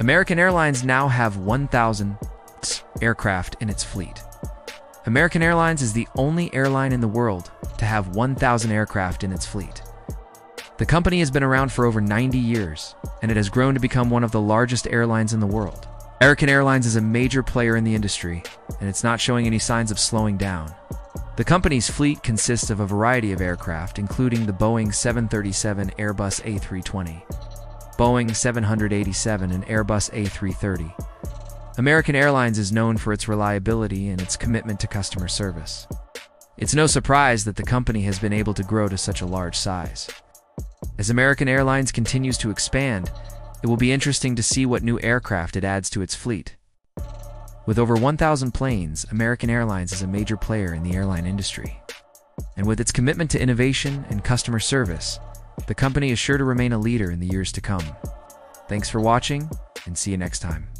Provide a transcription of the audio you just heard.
American Airlines now have 1,000 aircraft in its fleet. American Airlines is the only airline in the world to have 1,000 aircraft in its fleet. The company has been around for over 90 years, and it has grown to become one of the largest airlines in the world. American Airlines is a major player in the industry, and it's not showing any signs of slowing down. The company's fleet consists of a variety of aircraft, including the Boeing 737 Airbus A320, Boeing 787 and Airbus A330. American Airlines is known for its reliability and its commitment to customer service. It's no surprise that the company has been able to grow to such a large size. As American Airlines continues to expand, it will be interesting to see what new aircraft it adds to its fleet. With over 1,000 planes, American Airlines is a major player in the airline industry. And with its commitment to innovation and customer service, the company is sure to remain a leader in the years to come. Thanks for watching, and see you next time.